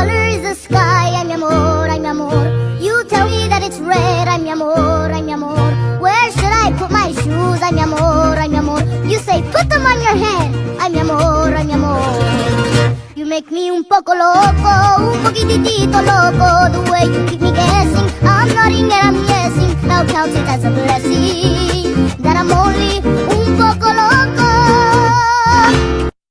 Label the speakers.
Speaker 1: color is the sky? Ay, mi amor, ay, mi amor. You tell me that it's red. Ay, mi amor, ay, mi amor. Where should I put my shoes? Ay, mi amor, ay, mi amor. You say put them on your head. Ay, mi amor, ay, mi amor. You make me un poco loco, un poquitito loco. The way you keep me guessing, I'm nodding and I'm guessing. I'll count it as a blessing.